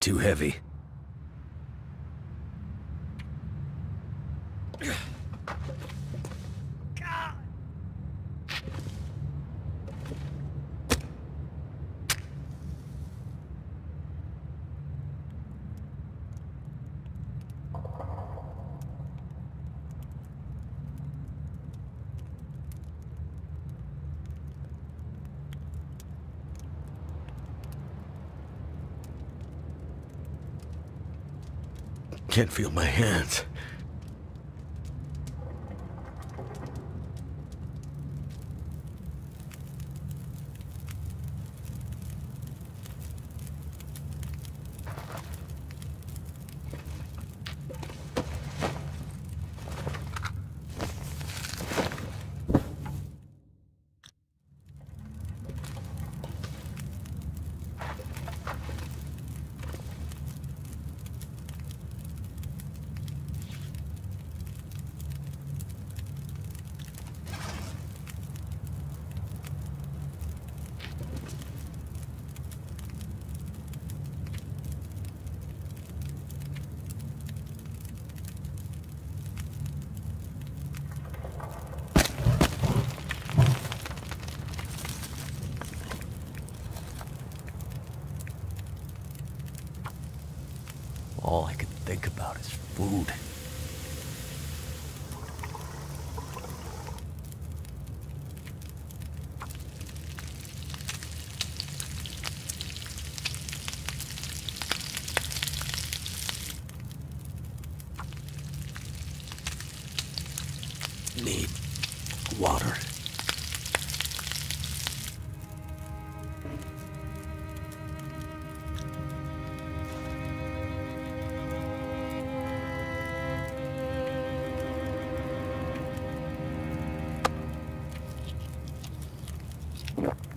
Too heavy. Can't feel my hands. you.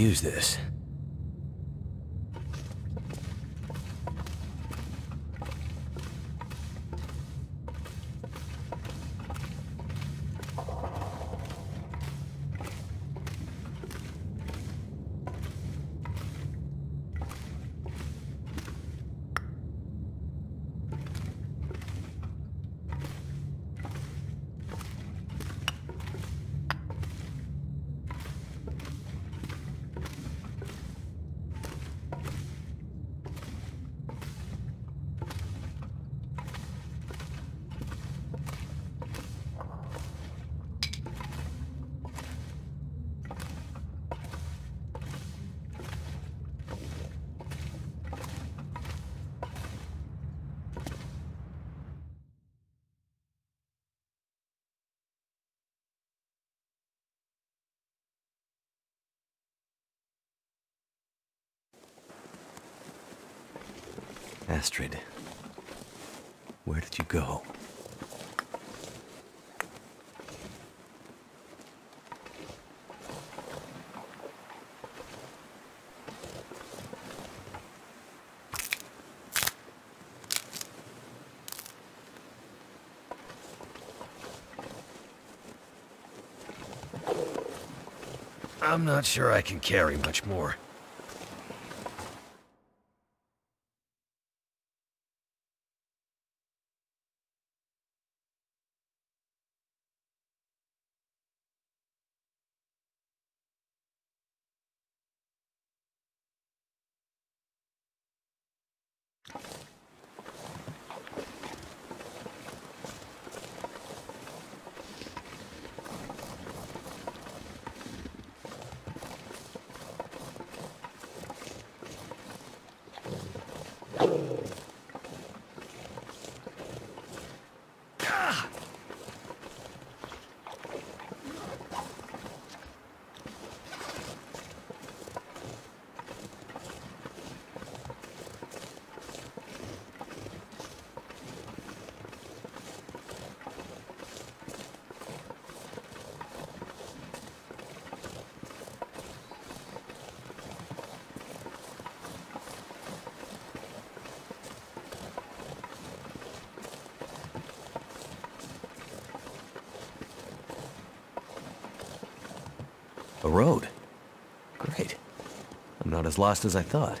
Use this. Astrid, where did you go? I'm not sure I can carry much more. A road. Great. I'm not as lost as I thought.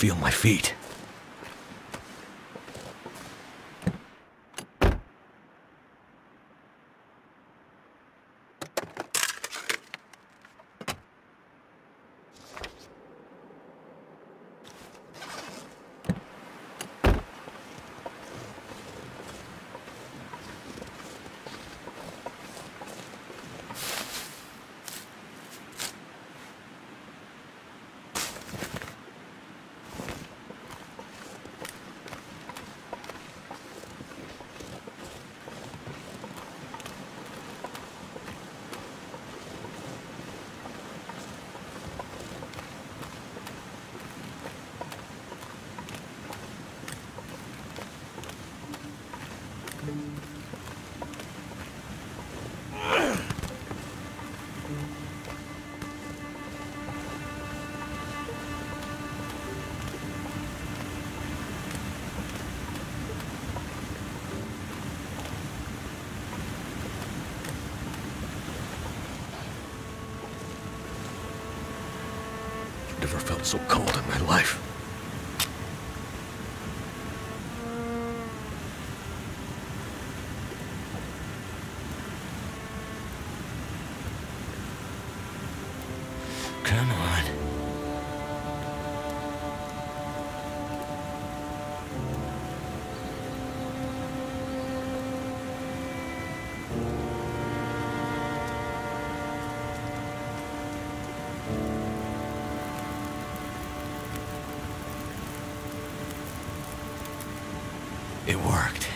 Feel my feet. So cold in my life. It worked.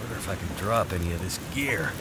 Wonder if I can drop any of this gear.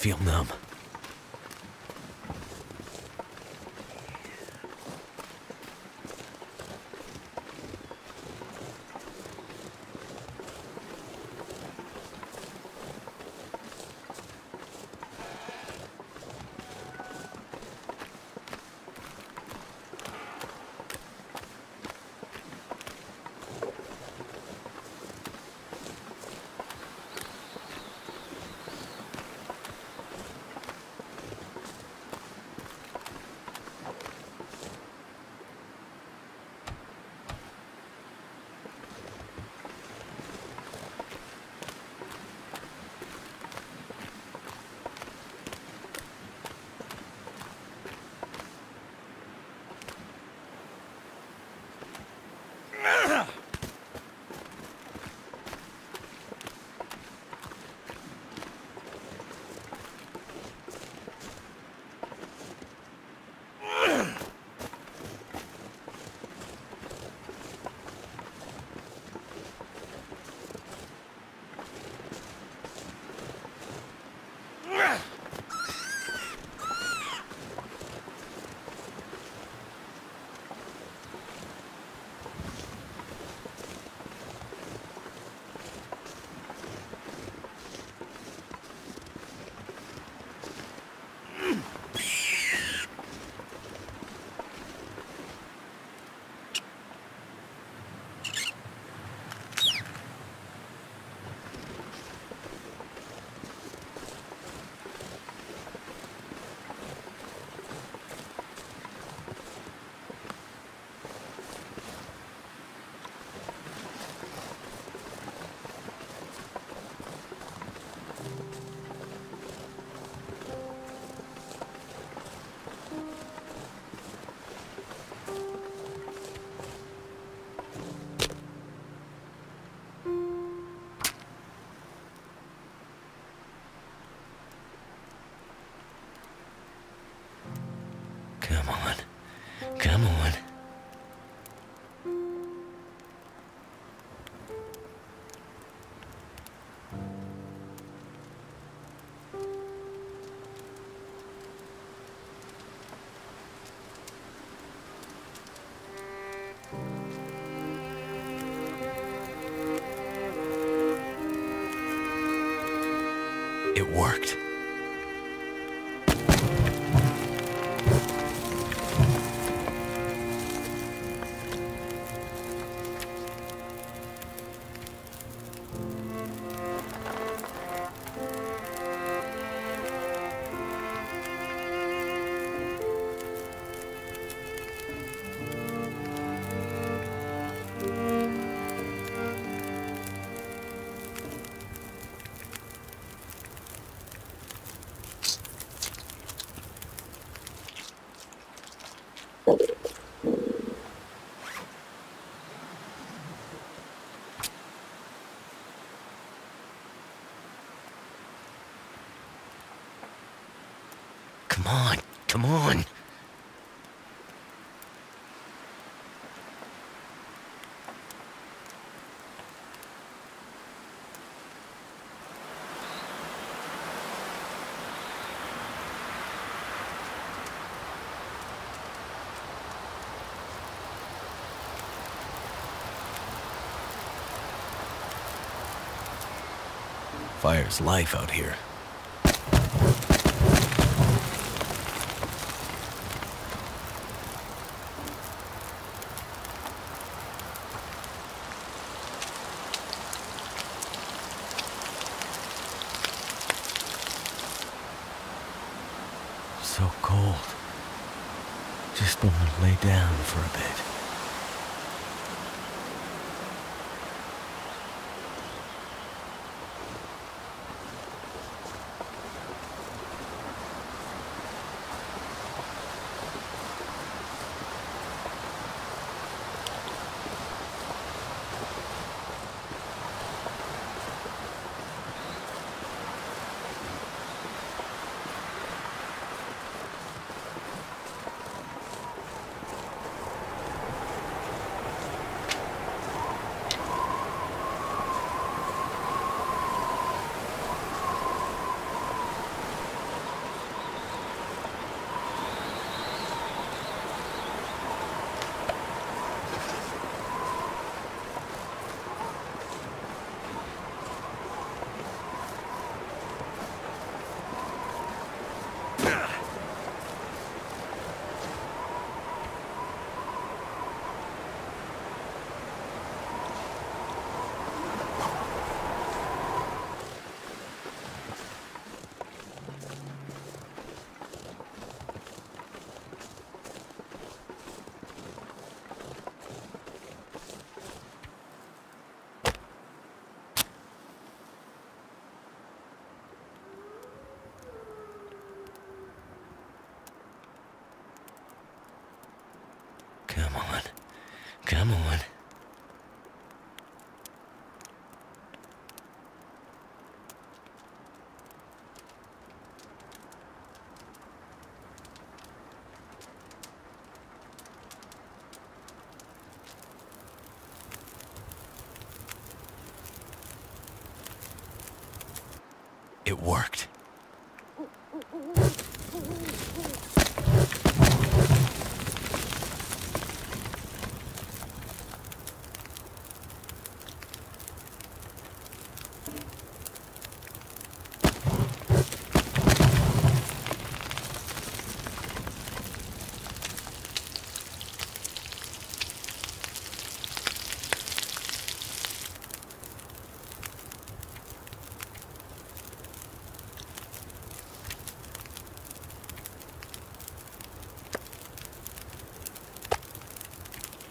feels numb. Come on. Come on. It worked. Fire's life out here. Come on. Come on. It worked.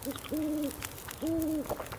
Ooh, ooh, ooh.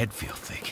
head feel thick.